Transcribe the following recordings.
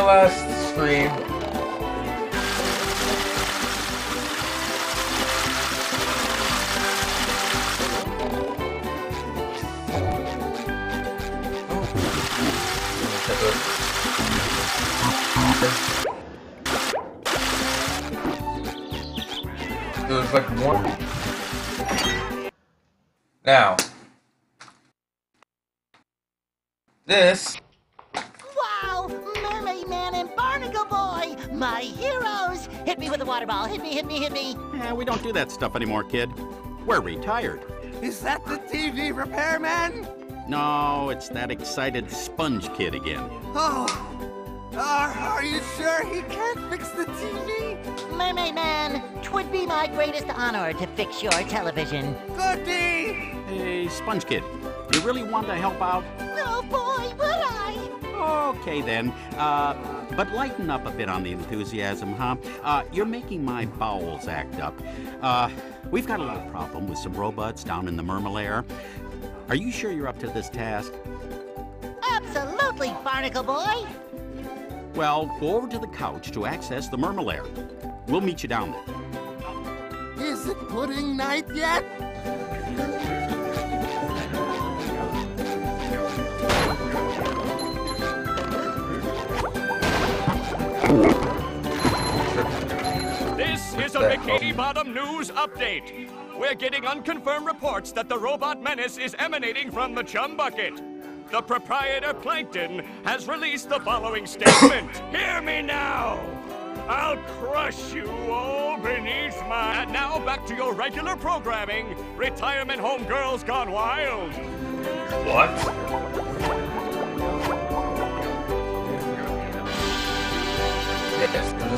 The last stream, stuff anymore, kid. We're retired. Is that the TV repairman? No, it's that excited sponge kid again. Oh, are, are you sure he can't fix the TV? Mermaid Man, twould be my greatest honor to fix your television. Goody! Hey, sponge kid, you really want to help out? Oh boy, would I! Okay then. Uh, but lighten up a bit on the enthusiasm, huh? Uh, you're making my bowels act up. Uh, we've got a little problem with some robots down in the Mermalair. Are you sure you're up to this task? Absolutely, Barnacle Boy! Well, go over to the couch to access the Mermalair. We'll meet you down there. Is it pudding night yet? This is a Bikini Bottom News update. We're getting unconfirmed reports that the robot menace is emanating from the chum bucket. The proprietor, Plankton, has released the following statement. Hear me now! I'll crush you all beneath my... And now back to your regular programming. Retirement Home Girls Gone Wild. what?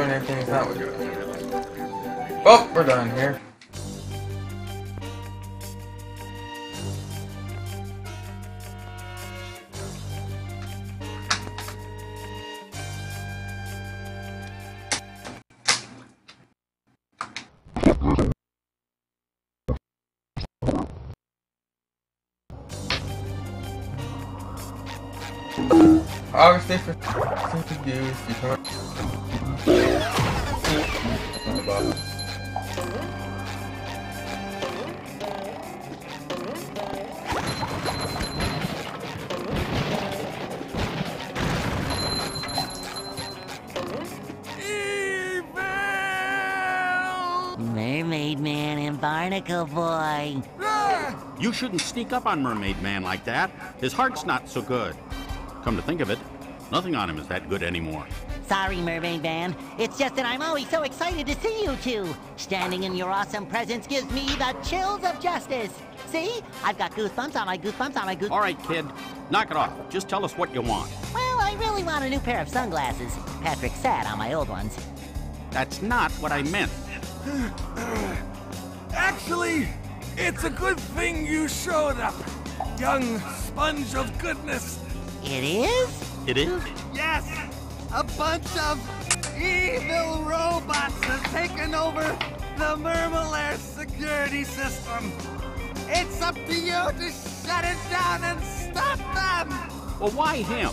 Sports. They're not doing. Well, we're done here. August 5th, thing to do is become Mermaid Man and Barnacle Boy. You shouldn't sneak up on Mermaid Man like that. His heart's not so good. Come to think of it, nothing on him is that good anymore. Sorry, Mermaid Man. It's just that I'm always so excited to see you two. Standing in your awesome presence gives me the chills of justice. See? I've got goosebumps on my goosebumps on my goosebumps. All right, kid, knock it off. Just tell us what you want. Well, I really want a new pair of sunglasses. Patrick sat on my old ones. That's not what I meant. Actually, it's a good thing you showed up, young sponge of goodness. It is? It is? Yes, a bunch of evil robots have taken over the Mermalair security system. It's up to you to shut it down and stop them! Well, why him?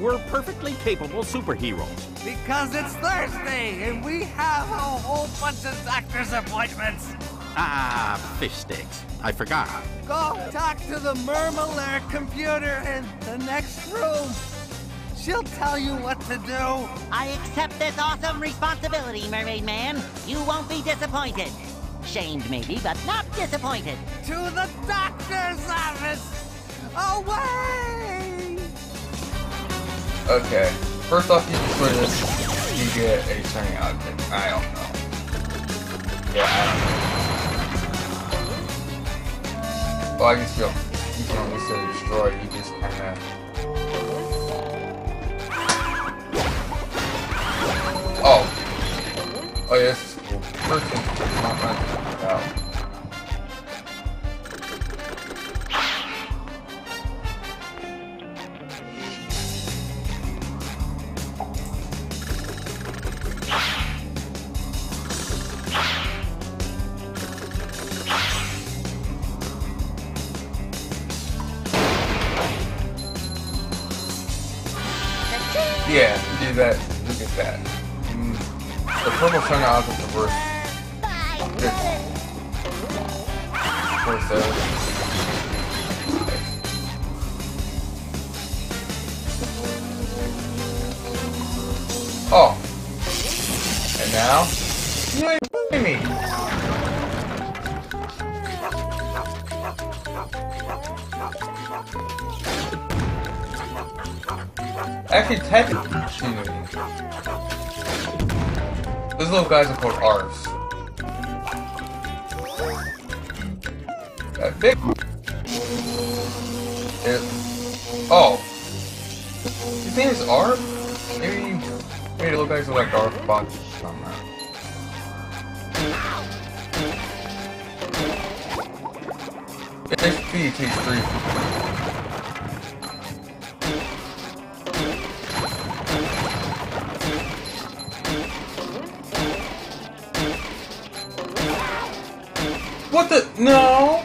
We're perfectly capable superheroes. Because it's Thursday and we have a whole bunch of doctor's appointments. Ah, fish sticks. I forgot. Go talk to the Mermalair computer in the next room. She'll tell you what to do. I accept this awesome responsibility, Mermaid Man. You won't be disappointed. Shamed, maybe, but not disappointed. To the doctor's office! Away! Okay. First off, you destroy this, you get a shiny object. I don't know. Yeah, I don't know. Well, I guess you, you can only say destroy destroy. You just kind of. Oh. First thing, not meant to The purple turn out guys are called R's. That big. It, oh. You think it's R? Maybe, maybe little guys are like R spots. I don't know. What the? No!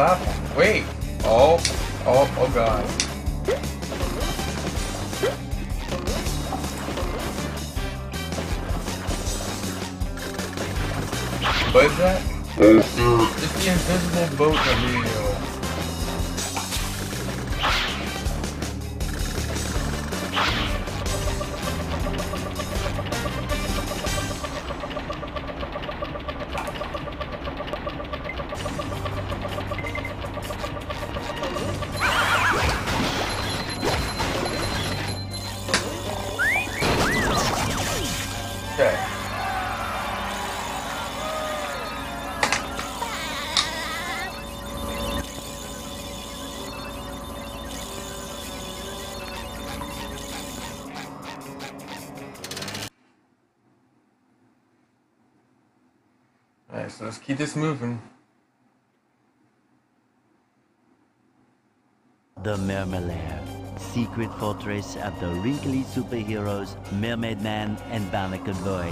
Platform? Wait. Oh. Oh, oh god. What is that? It's moving. The Mermalair, secret fortress of the wrinkly superheroes Mermaid Man and Barnacle Boy.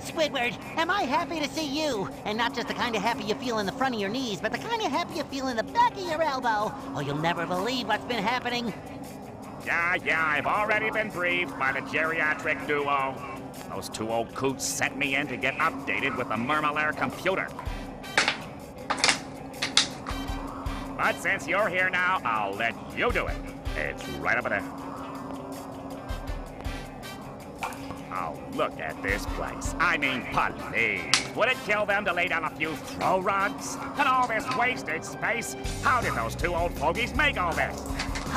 Squidward, am I happy to see you? And not just the kind of happy you feel in the front of your knees, but the kind of happy you feel in the back of your elbow. Oh, you'll never believe what's been happening. Yeah, yeah, I've already been briefed by the geriatric duo. Those two old coots sent me in to get updated with the Mermalair computer. But since you're here now, I'll let you do it. It's right over there. Oh, look at this place. I mean, please. Would it kill them to lay down a few throw rugs? And all this wasted space? How did those two old fogies make all this?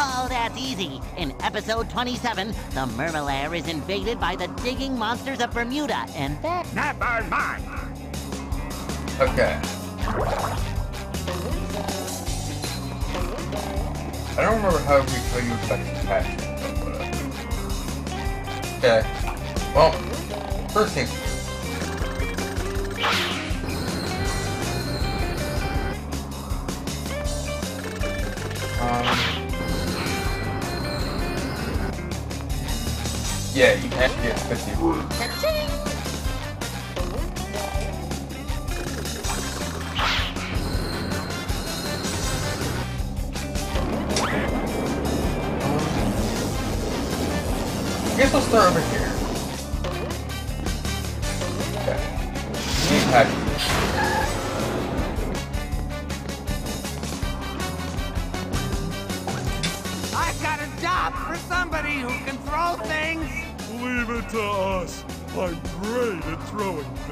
Oh, that's easy. In episode 27, the Mermalair is invaded by the digging monsters of Bermuda, and that... Never mind. Okay. I don't remember how we how you affect attachment, but whatever. Okay. Well, first things Um, yeah, you have to get 50 wood. I guess I'll start over here.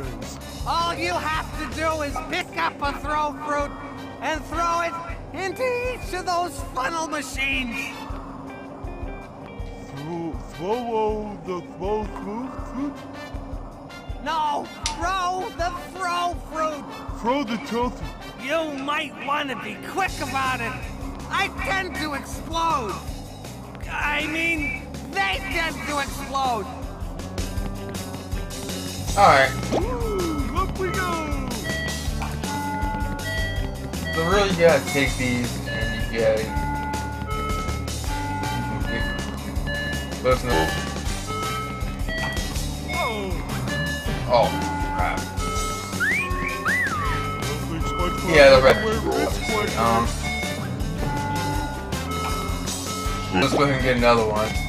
Things. All you have to do is pick up a throw fruit and throw it into each of those funnel machines. Throw, throw the throw fruit, fruit, No, throw the throw fruit. throw the tofu. You might want to be quick about it. I tend to explode. I mean, they tend to explode. Alright, up we go! so really you gotta take these and you gotta... Listen to Oh, Oh, crap. nothing's much fun Yeah, the red. Um... Let's go ahead and get another one.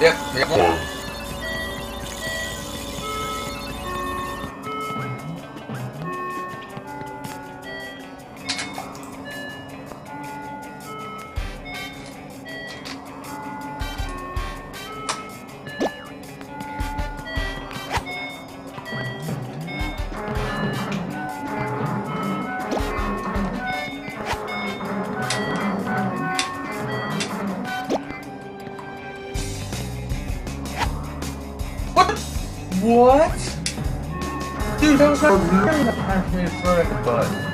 行你先 to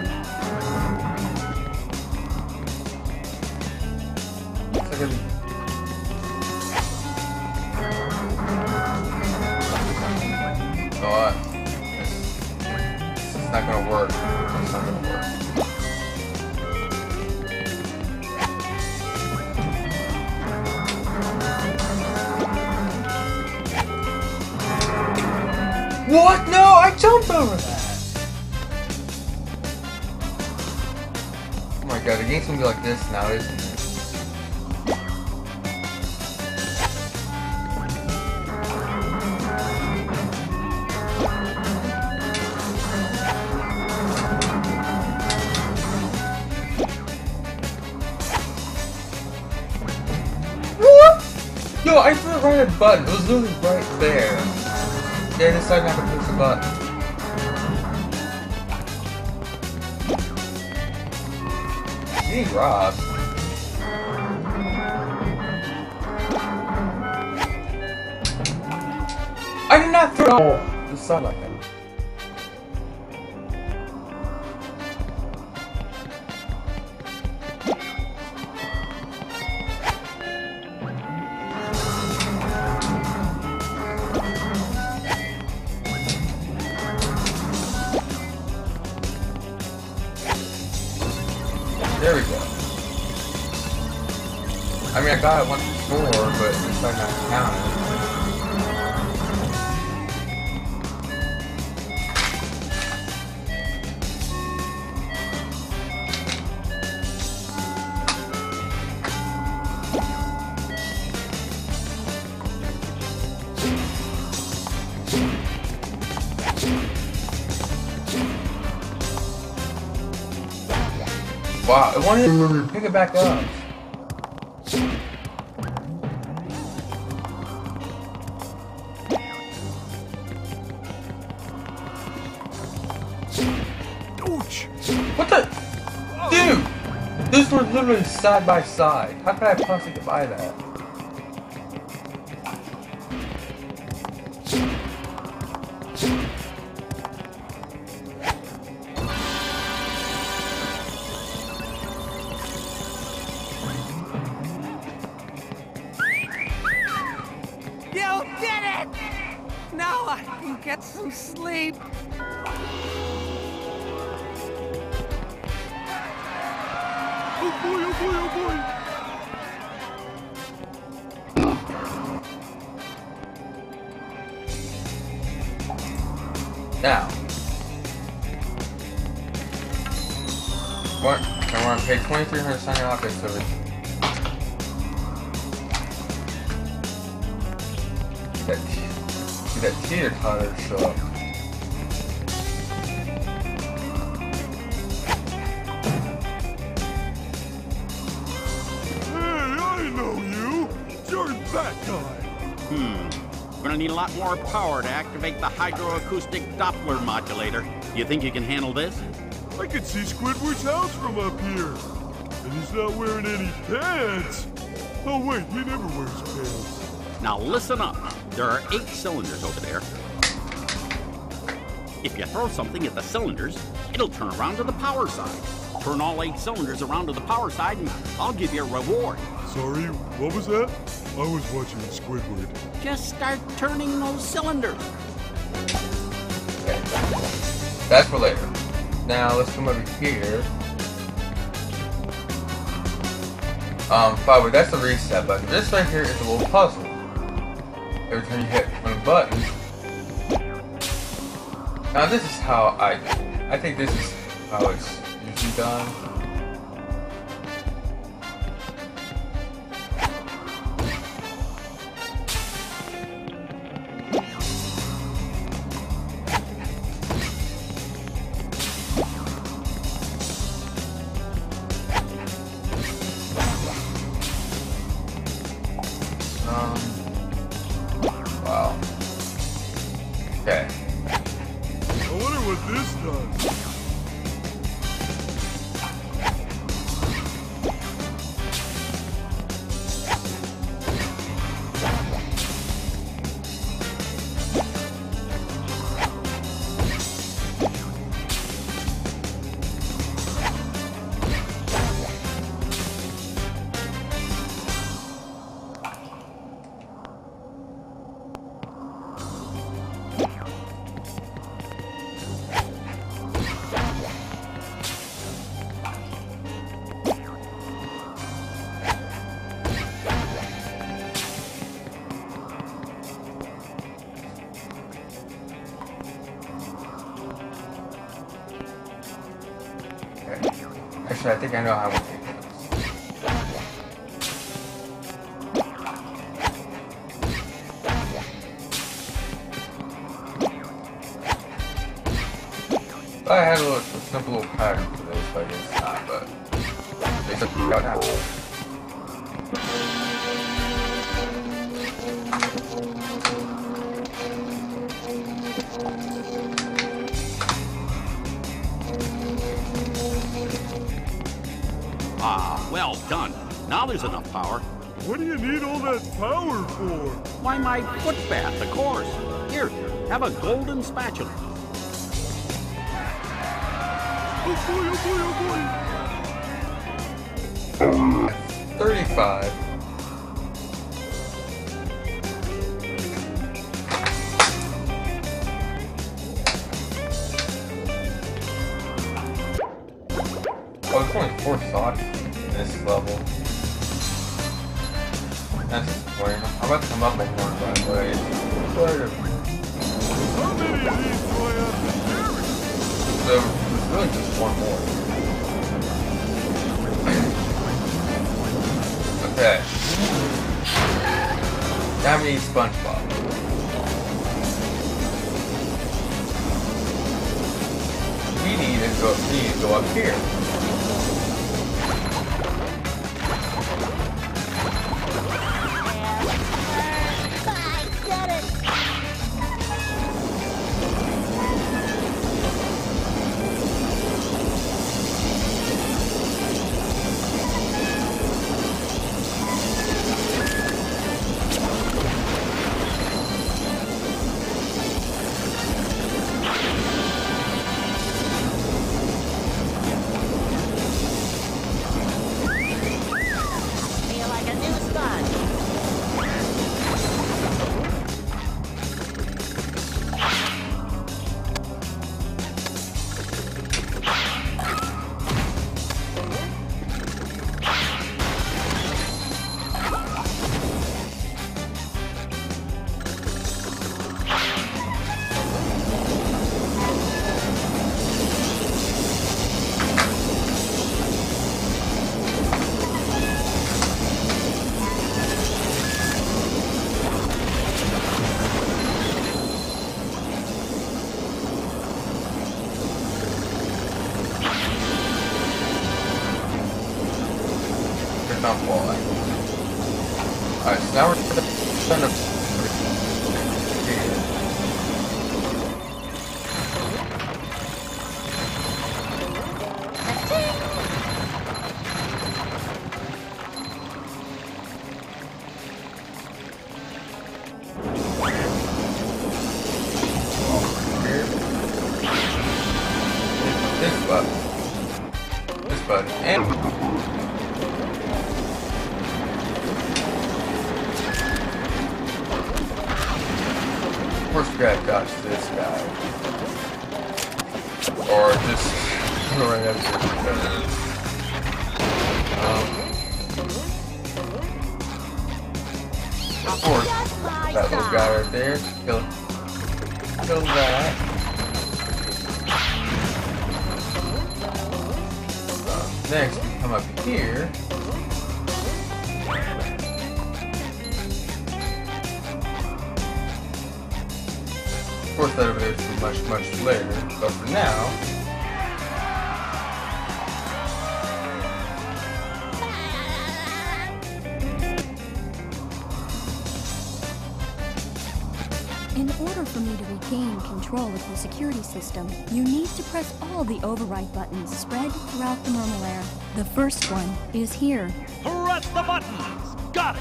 I mean, I got it once before, but it's like not counting. Wow, it wanted to pick it back up. Side by side. How could I possibly buy that? Can see Squidward's house from up here. And he's not wearing any pants. Oh wait, he never wears pants. Now listen up. There are eight cylinders over there. If you throw something at the cylinders, it'll turn around to the power side. Turn all eight cylinders around to the power side and I'll give you a reward. Sorry, what was that? I was watching Squidward. Just start turning those cylinders. That's for later. Now let's come over here. Um, way, that's the reset button. This right here is a little puzzle. Every time you hit one button. Now this is how I I think this is how it's usually done. Actually, What do you need all that power for? Why, my foot bath, of course. Here, have a golden spatula. Oh boy, oh boy, oh boy! 35. Oh, it's only four socks in this level. I'm about to come up with more, by the way. So, there's really just one more. okay. Now we need SpongeBob. We need to go, we need to go up here. Alright, so now we're gonna This the override buttons spread throughout the Mermalair. The first one is here. Press the buttons! Got it!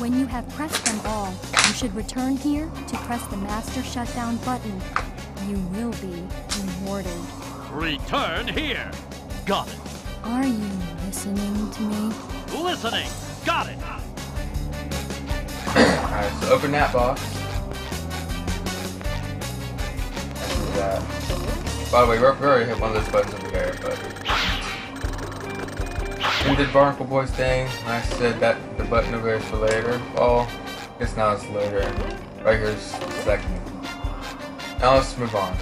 When you have pressed them all, you should return here to press the master shutdown button. You will be rewarded. Return here! Got it! Are you listening to me? Listening! Got it! Alright, so open that box. By the way, we already hit one of those buttons over there, but. And did Barnacle Boy's thing, I said that the button over there is for later. Well, I guess now it's later. Right here's second. Now let's move on.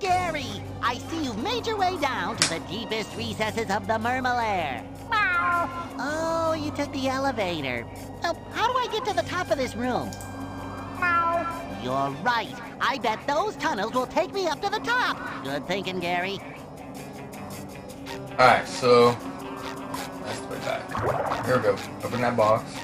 Gary, I see you've made your way down to the deepest recesses of the Mermalair. Meow. Oh, you took the elevator. Oh, how do I get to the top of this room? Meow. You're right. I bet those tunnels will take me up to the top. Good thinking, Gary. Alright, so. Let's put it back. Here we go. Open that box.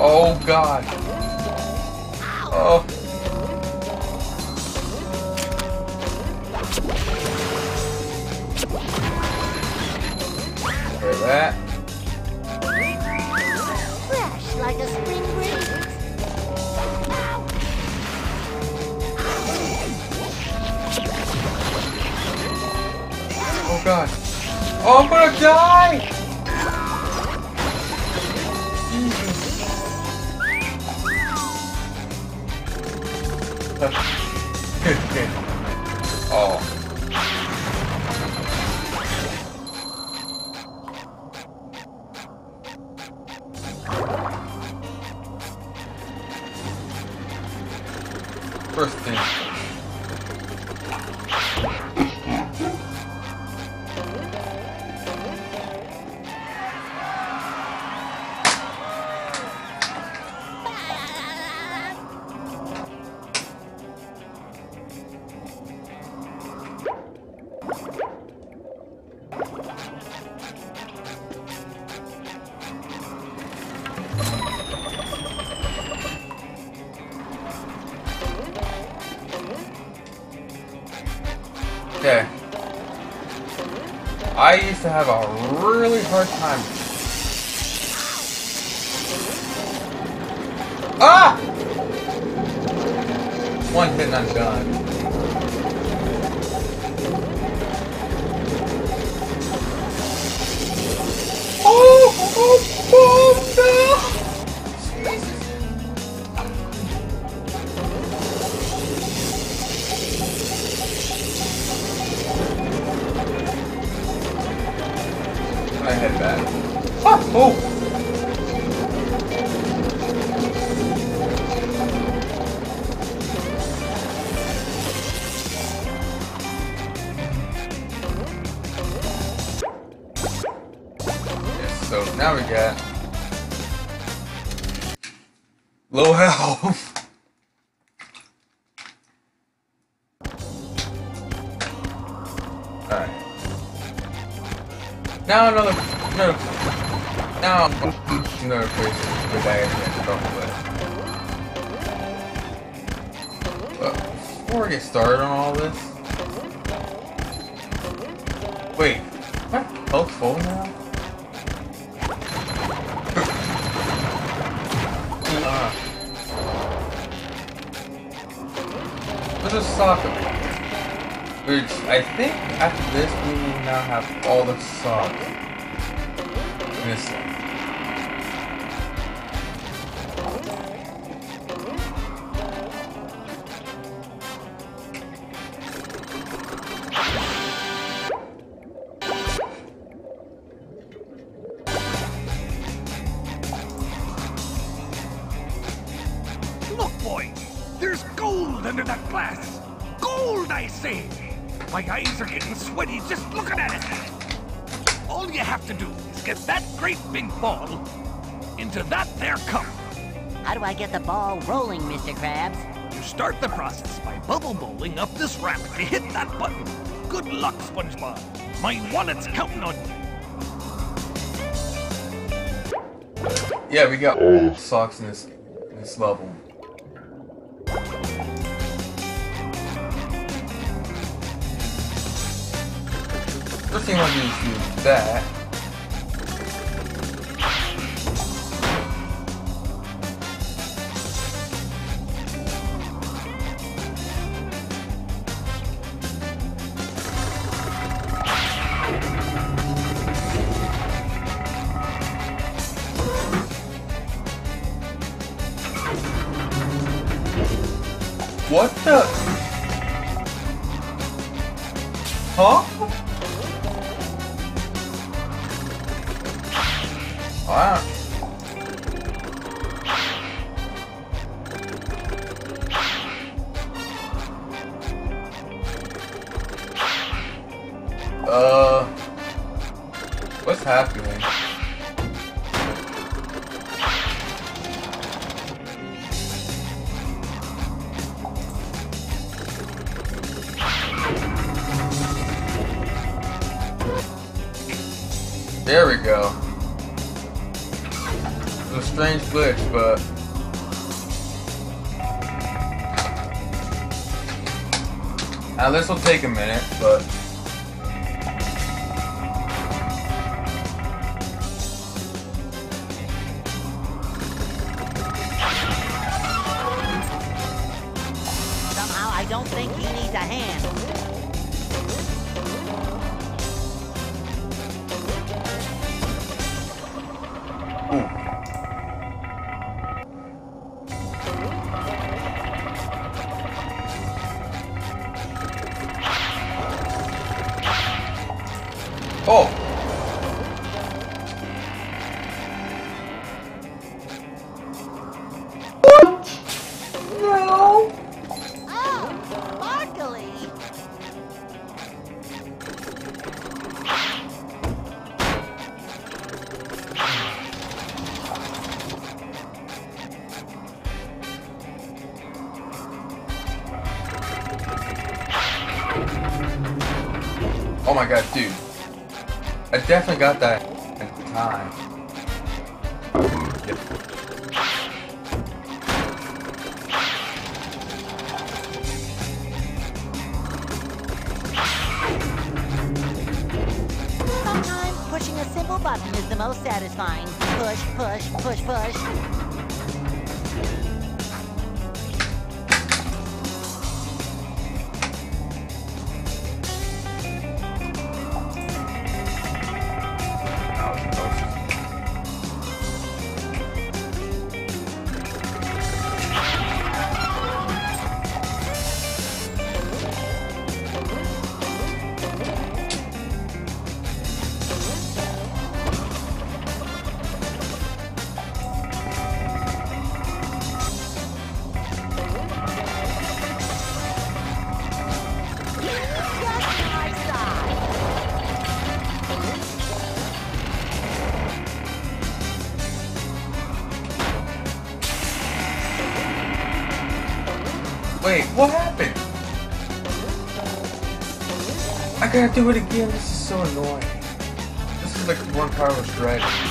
Oh god. Oh. Hear that? Fresh like a spring breeze. Oh god. I'm gonna die! So now we got low health. Alright. Now another no now another place the bag is going but before we get started on all this Wait, am I health full now? Just soccer Which I think after this, we will now have all the socks missing. Start the process by bubble bowling up this ramp to hit that button. Good luck, SpongeBob. My wallet's counting on you. Yeah, we got all socks in this, this level. First thing I'm gonna do is do that. Wow. Uh, got that gotta do it again. This is so annoying. This is like one power strategy.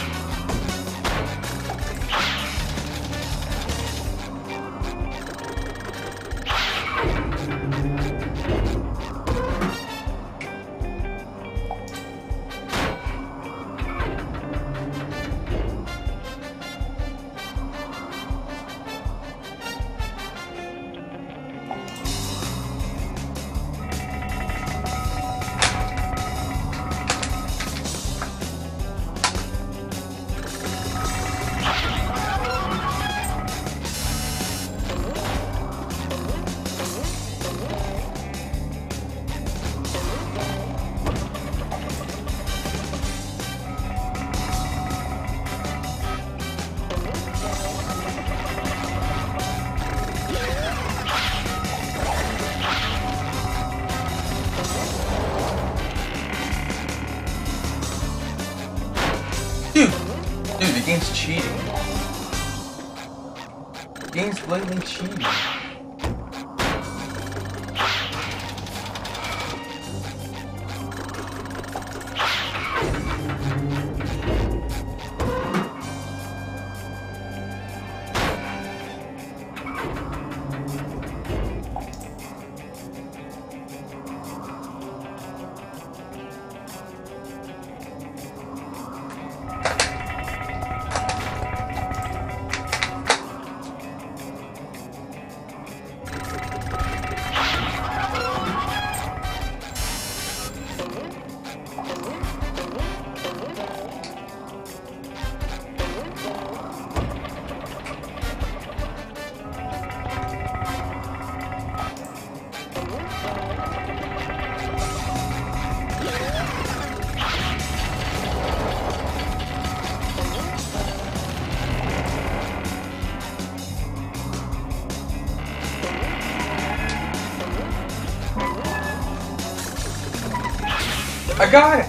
I got it!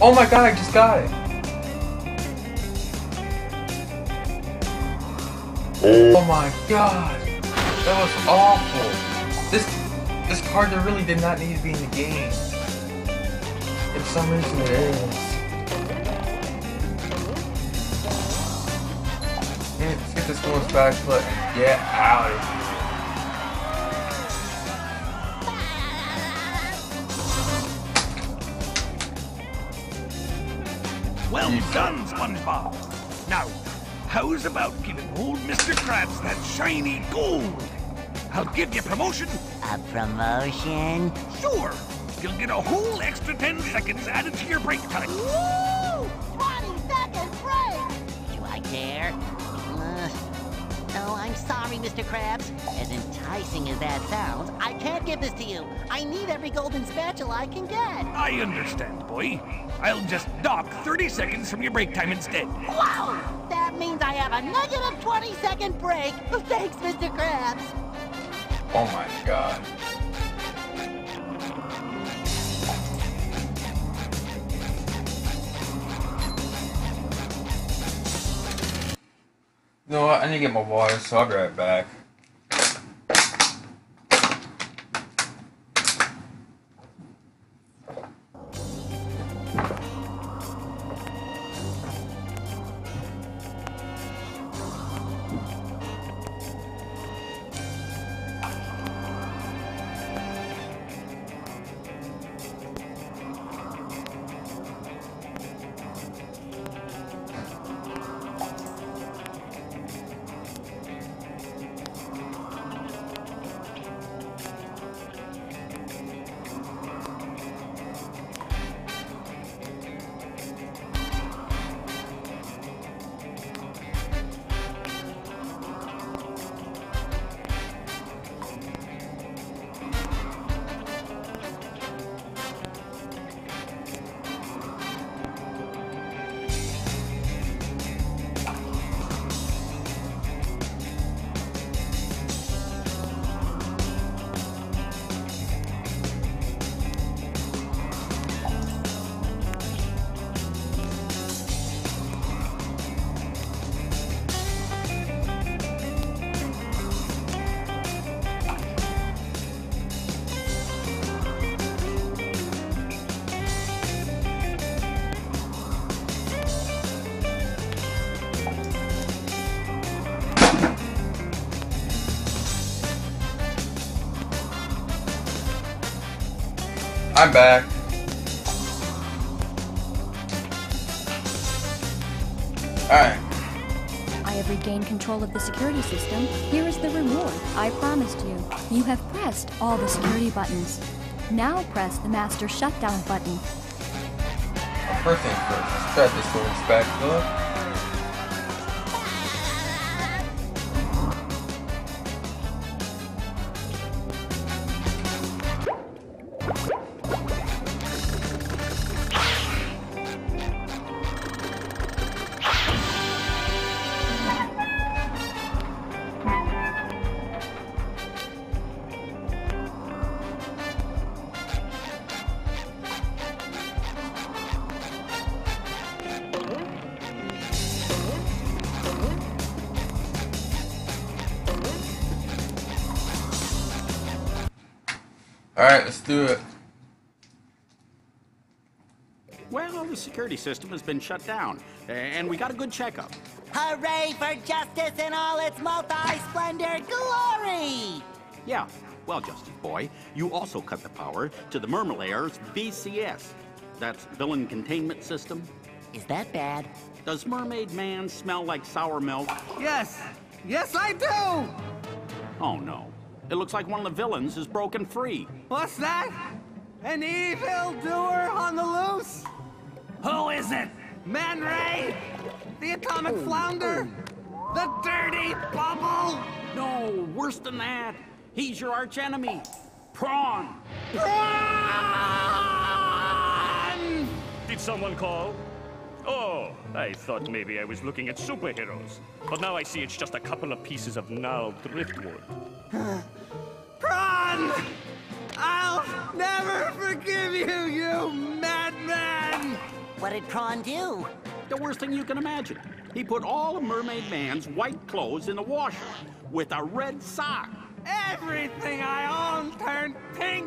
Oh my god, I just got it! Oh my god! That was awful! This this card that really did not need to be in the game. For some reason it is. Let's get this goes back and get out Done, SpongeBob. Now, how's about giving old Mr. Krabs that shiny gold? I'll give you promotion. A promotion? Sure. You'll get a whole extra 10 seconds added to your break time. Woo! 20 seconds break! Do I care? Uh, no, I'm sorry, Mr. Krabs. As enticing as that sounds, I can't give this to you. I need every golden spatula I can get. I understand, boy. I'll just 30 seconds from your break time instead. Wow! That means I have a negative 20 second break. Thanks, Mr. Krabs. Oh my god. You know what? I need to get my water, so I'll be right back. I'm back. Alright. I have regained control of the security system. Here is the reward I promised you. You have pressed all the security buttons. Now press the master shutdown button. First things first, let's try this little spatula. Alright, let's do it. Well, the security system has been shut down, and we got a good checkup. Hooray for justice in all its multi-splendor glory! Yeah, well, Justice Boy, you also cut the power to the Mermalair's VCS. That's Villain Containment System. Is that bad? Does Mermaid Man smell like sour milk? Yes. Yes, I do. Oh, no. It looks like one of the villains is broken free. What's that? An evil doer on the loose? Who is it? Man Ray? The atomic flounder? The dirty bubble? No, worse than that. He's your archenemy, Prawn. Prawn! Did someone call? Oh, I thought maybe I was looking at superheroes. But now I see it's just a couple of pieces of gnarled driftwood. Prawn! I'll never forgive you, you madman! What did Prawn do? The worst thing you can imagine. He put all of Mermaid Man's white clothes in the washer with a red sock. Everything I own turned pink!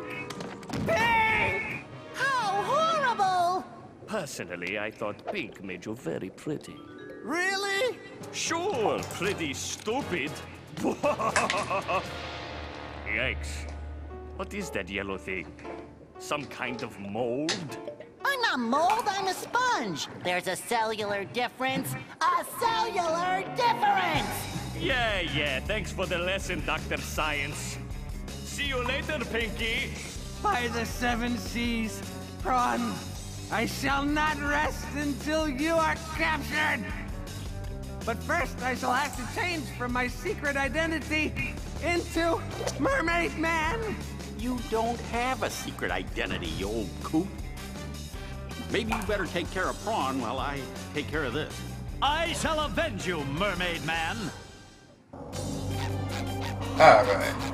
Pink! How horrible! Personally, I thought pink made you very pretty. Really? Sure, pretty stupid. Yikes. What is that yellow thing? Some kind of mold? I'm not mold, I'm a sponge. There's a cellular difference. A cellular difference! Yeah, yeah, thanks for the lesson, Dr. Science. See you later, Pinky. By the seven seas, Prawn, I shall not rest until you are captured! But first, I shall have to change from my secret identity into Mermaid Man! You don't have a secret identity, you old coot. Maybe you better take care of Prawn while I take care of this. I shall avenge you, Mermaid Man. Alright.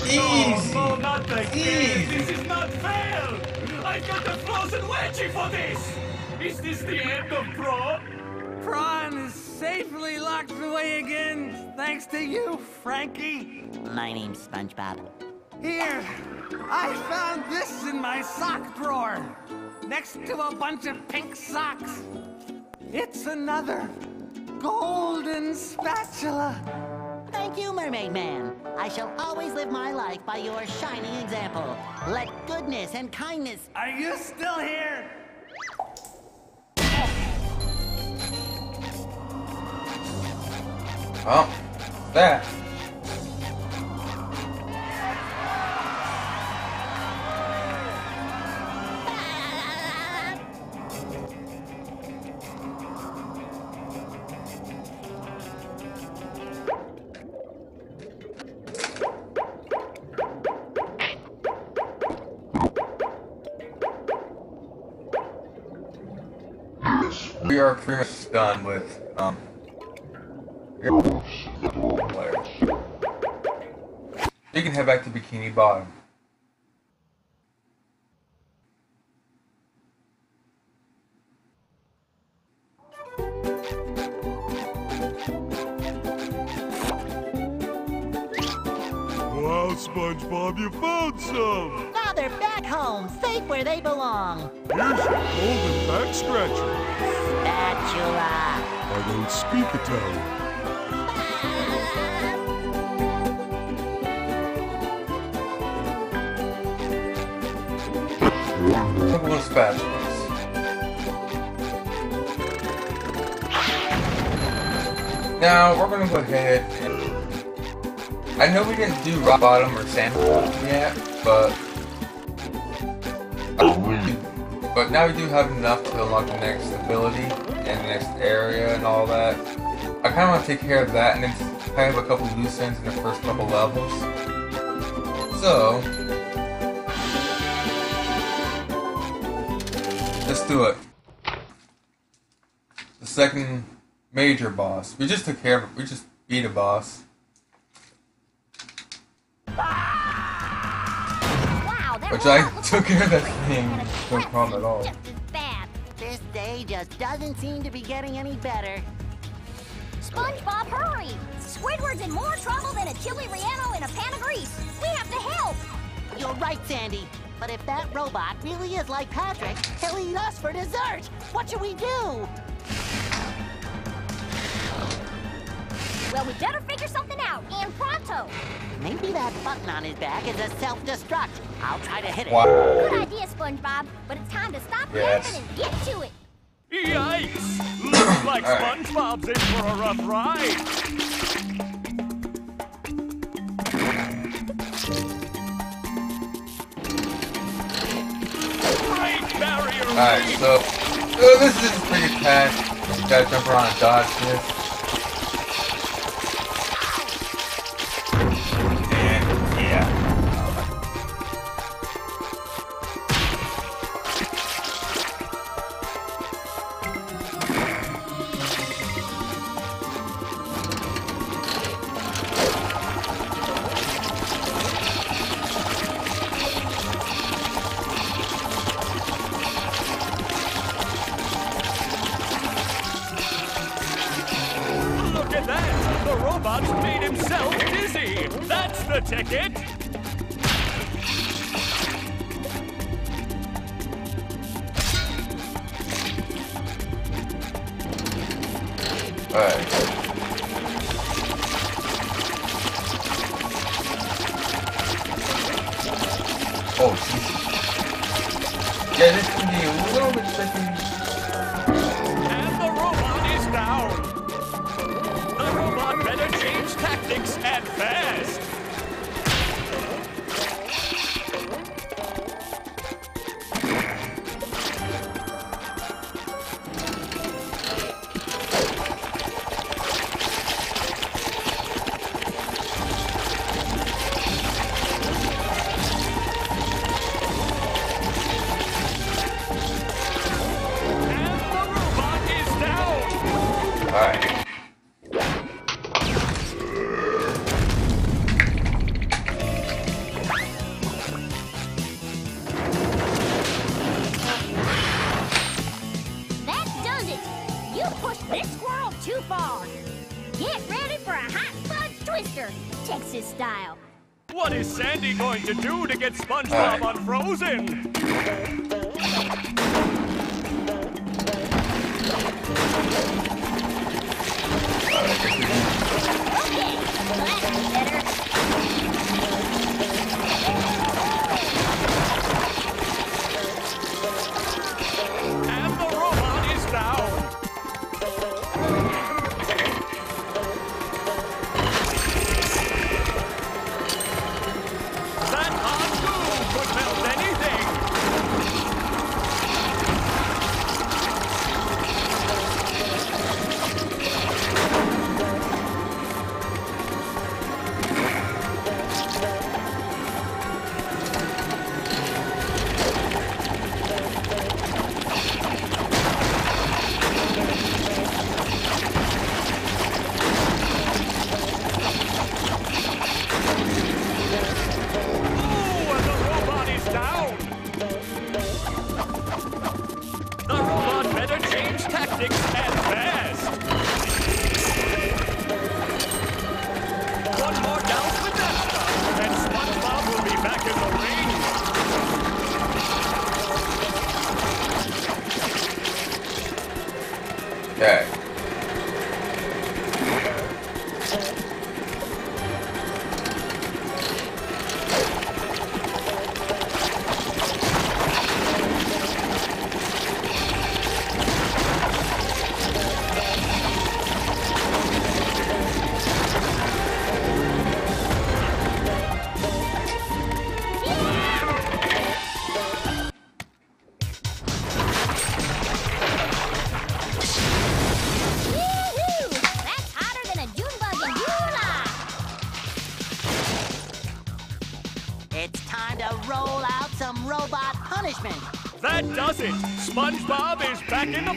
Not easy. Oh, no, not again. Easy. This is not fair. I got a frozen wedgie for this. Is this the end of Prawn? Prawn is safely locked away again, thanks to you, Frankie. My name's SpongeBob. Here, I found this in my sock drawer, next to a bunch of pink socks. It's another golden spatula. Thank you, Mermaid Man. I shall always live my life by your shining example. Let goodness and kindness. Are you still here? Oh, well, that. We are pretty much done with um. You can head back to Bikini Bottom. I don't speak Italian. Couple of spatulas. Now we're gonna go ahead and I know we didn't do rock bottom or sand yet, but oh, but now we do have enough to unlock the next ability and the next area and all that. I kind of want to take care of that and then kind of a couple loose ends in the first couple levels. So let's do it. The second major boss. We just took care of it. We just beat a boss. Wow, Which I took care of that thing. No problem at all. Day just doesn't seem to be getting any better. SpongeBob, hurry! Squidward's in more trouble than a chili relleno in a pan of grease. We have to help! You're right, Sandy. But if that robot really is like Patrick, he'll eat us for dessert. What should we do? Well, we better figure something out, and pronto! Maybe that button on his back is a self-destruct. I'll try to hit it. Wow. Good idea, SpongeBob, but it's time to stop Yes. laughing and get to it! Yikes! Looks like right. SpongeBob's in for a rough ride. Great barrier Alright, so uh, this is pretty pass. You gotta jump around and dodge this. Get SpongeBob uh,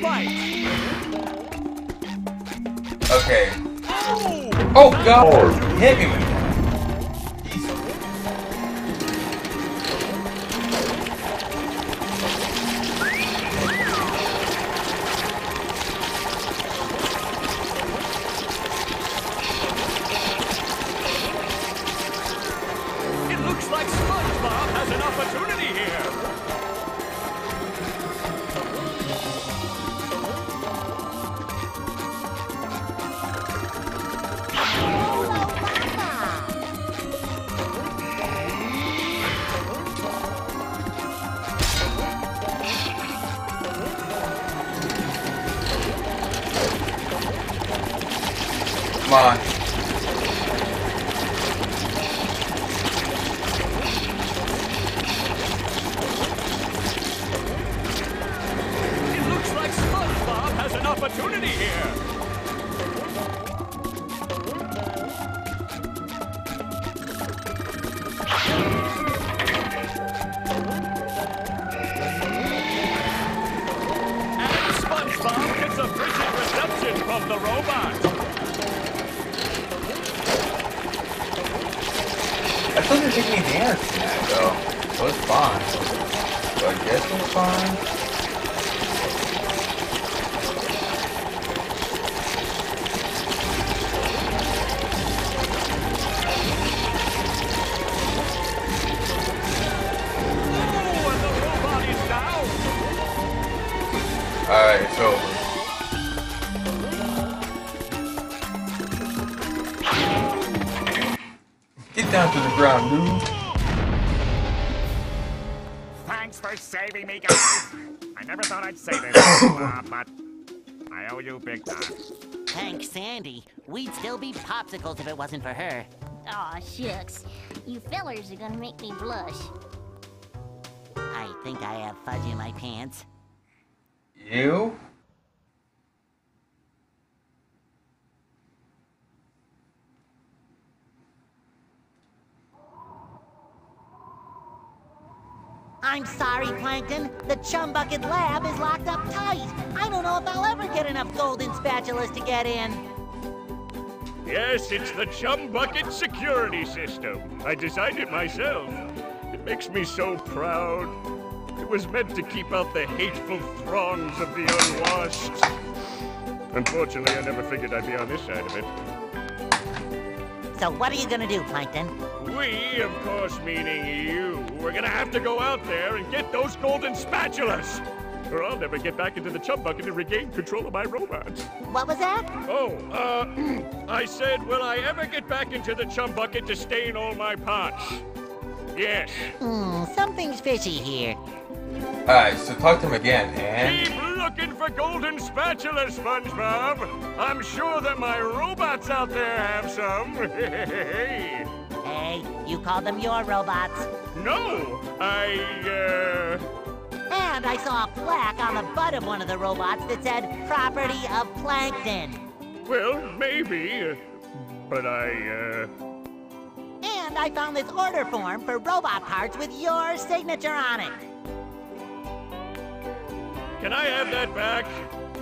fight! Okay. Oh! Oh god! Hit me We'd still be popsicles if it wasn't for her. Aw, shucks. You fellers are gonna make me blush. I think I have fudge in my pants. You? I'm sorry, Plankton. The Chum Bucket Lab is locked up tight. I don't know if I'll ever get enough golden spatulas to get in. Yes, it's the Chum Bucket security system. I designed it myself. It makes me so proud. It was meant to keep out the hateful throngs of the unwashed. Unfortunately, I never figured I'd be on this side of it. So what are you gonna do, Plankton? We, of course, meaning you, we're gonna have to go out there and get those golden spatulas. Or I'll never get back into the chum bucket and regain control of my robots. What was that? Oh, uh, I said, will I ever get back into the chum bucket to stain all my pots? Yes. Hmm, something's fishy here. Alright, so talk to him again, and... Keep looking for golden spatulas, SpongeBob. I'm sure that my robots out there have some. Hey, you call them your robots. no, I, uh... And I saw a plaque on the butt of one of the robots that said, property of Plankton. Well, maybe. But I, uh... And I found this order form for robot parts with your signature on it. Can I have that back?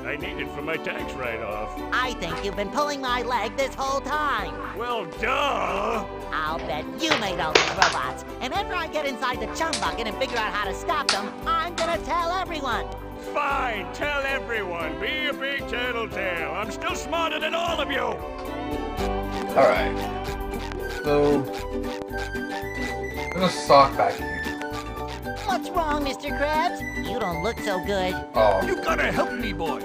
I need it for my tax write-off. I think you've been pulling my leg this whole time. Well, duh! I'll bet you made all these robots. And after I get inside the chum bucket and figure out how to stop them, I'm gonna tell everyone. Fine, tell everyone. Be a big tattletale. I'm still smarter than all of you. Alright. So... There's a sock back here. What's wrong, Mr. Krabs? You don't look so good. Oh. You gotta help me, boy.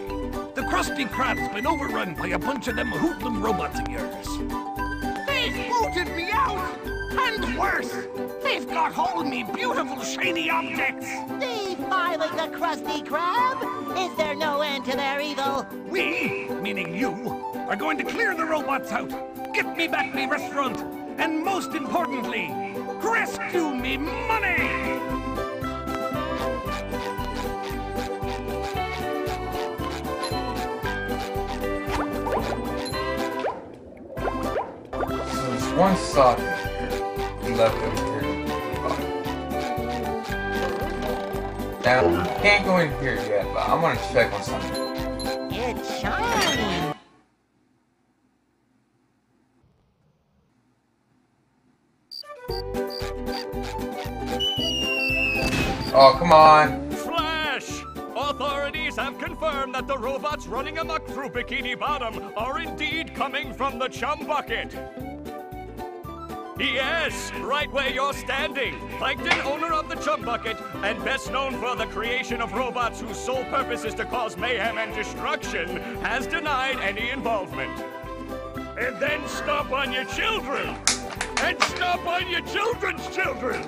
The Krusty Krab's been overrun by a bunch of them hoodlum robots of yours. They've booted me out! And worse, they've got hold of me beautiful shiny objects! Defiling the Krusty Krab? Is there no end to their evil? We, meaning you, are going to clear the robots out, get me back me restaurant, and most importantly, rescue me money! One sock here. He left over here. Now, can't go in here yet, but I'm gonna check on something. It's shining. Oh, come on. Flash! Authorities have confirmed that the robots running amok through Bikini Bottom are indeed coming from the chum bucket. Yes, right where you're standing. Plankton, owner of the Chum Bucket, and best known for the creation of robots whose sole purpose is to cause mayhem and destruction, has denied any involvement. And then stop on your children! And stop on your children's children!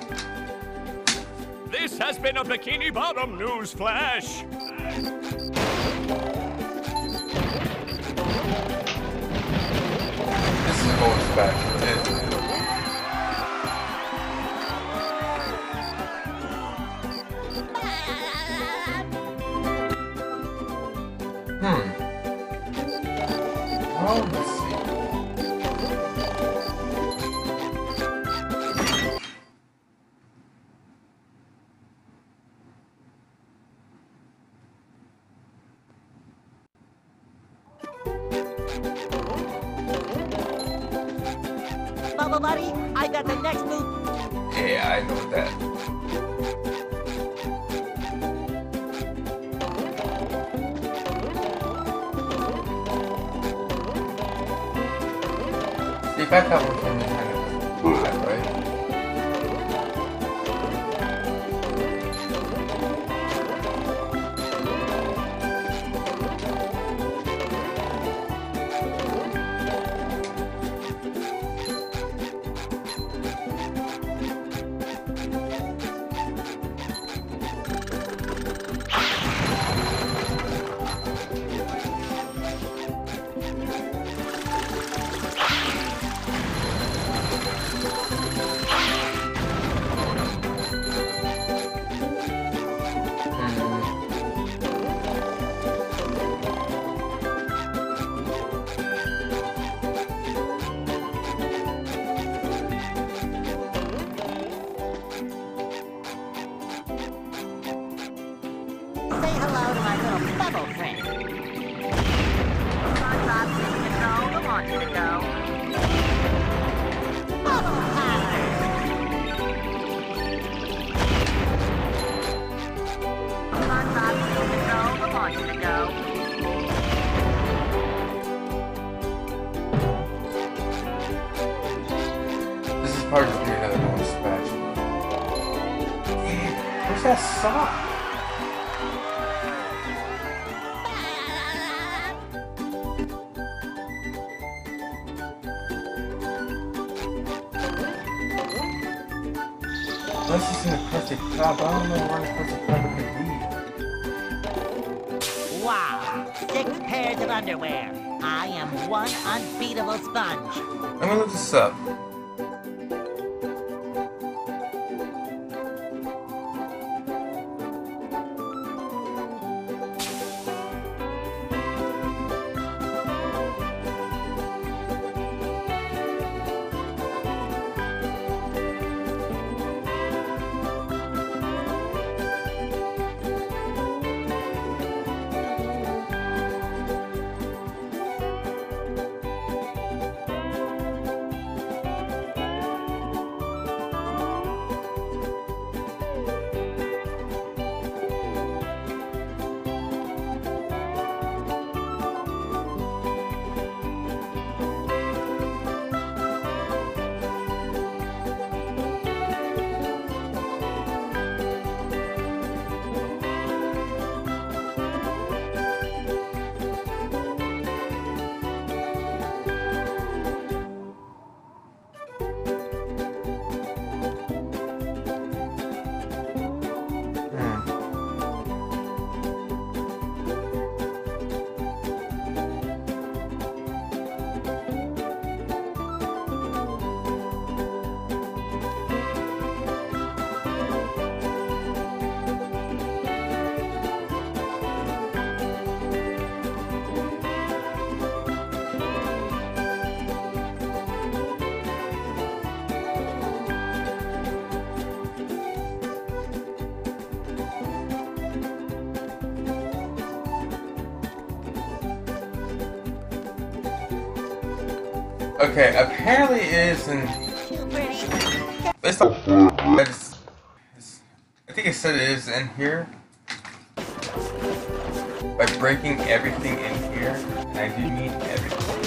This has been a Bikini Bottom News Flash. This is going back. Hmm. Oh, bubble. Okay, apparently it is an... It's. It's, it's, I think it said it is in here. By breaking everything in here, and I do need everything.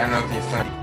I don't know if he's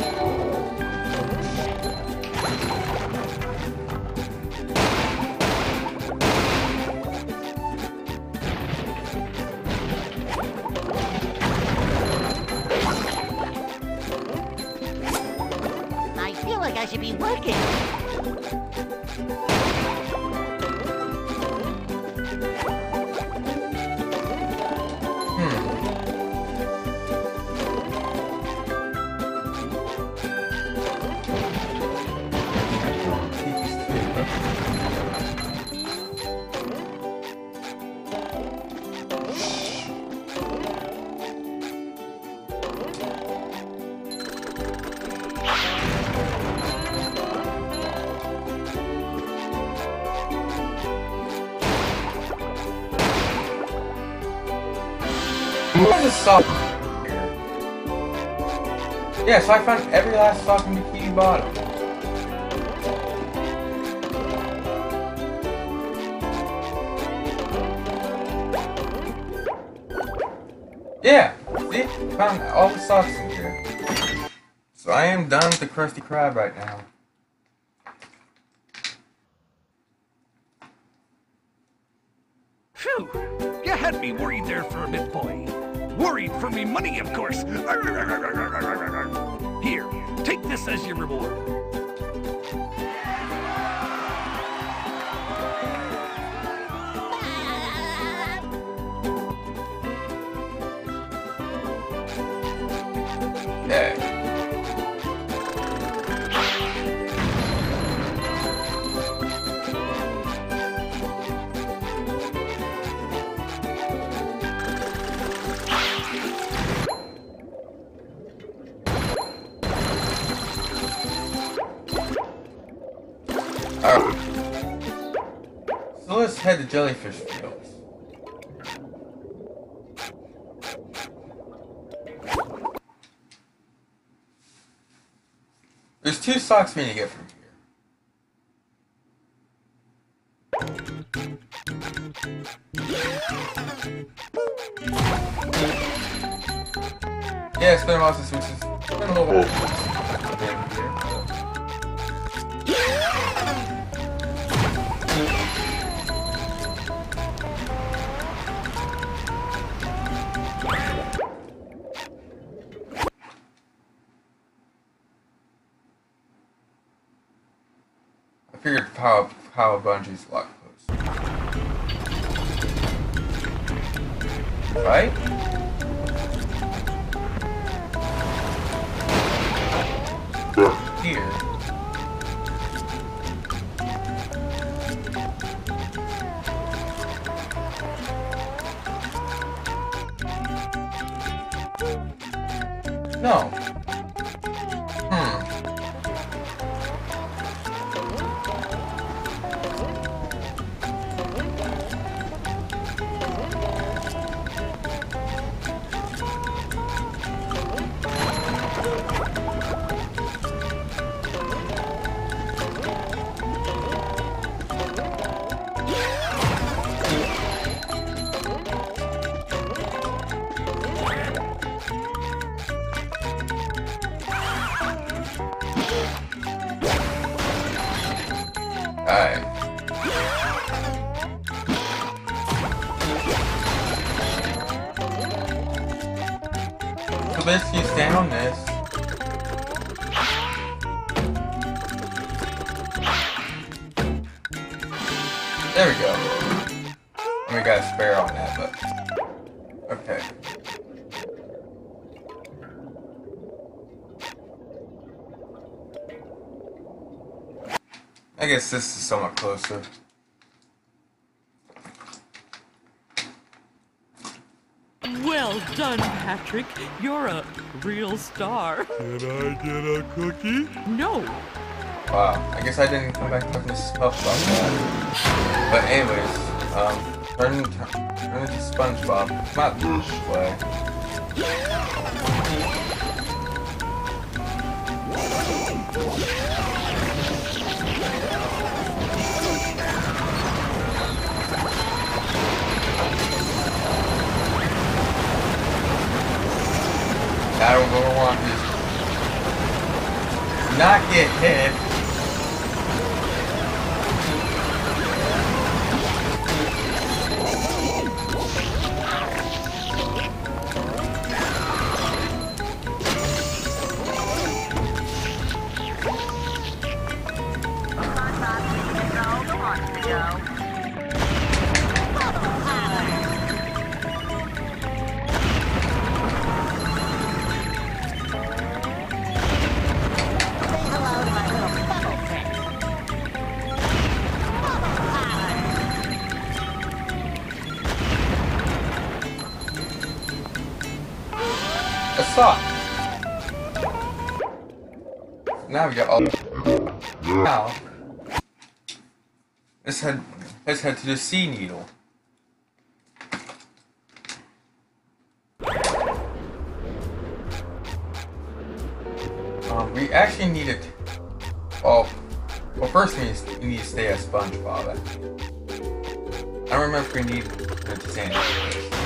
yeah, so I found every last fucking bikini bottom. Yeah, see? Found all the socks in here. So I am done with the Krusty Krab right now. There's two socks for me to get from here. Yes, there are also some. Well done, Patrick. You're a real star. Can I get a cookie? No. Wow, I guess I didn't come back to Mrs. Puff about that. But anyways, um, turn, into, turn into SpongeBob. Not this way. Yeah. I don't want this. Not get hit. Let's head to the sea needle. Um, we actually need it. Well, well, first we need, we need to stay at SpongeBob. I remember we need to stay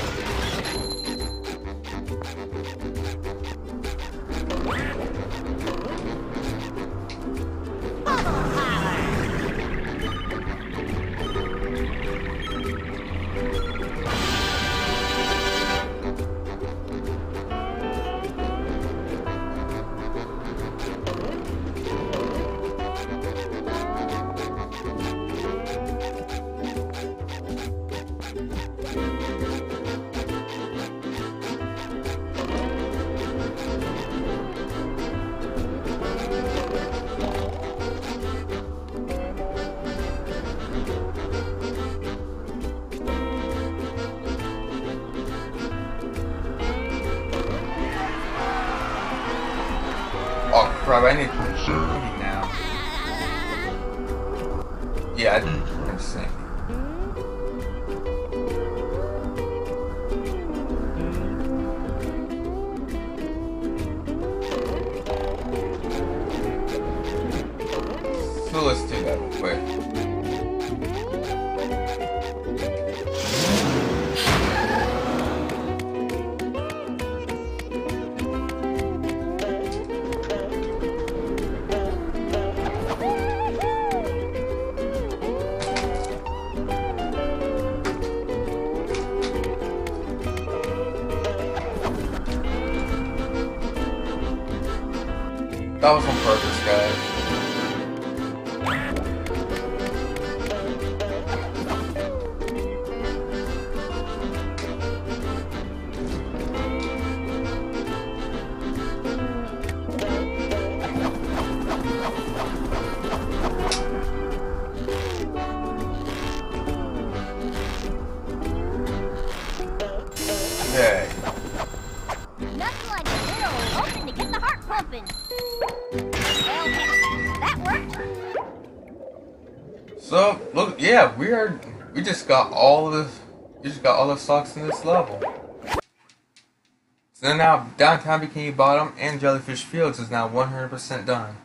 crap, I need to now. Yeah, socks in this level. So now downtown Bikini Bottom and Jellyfish Fields is now 100% done.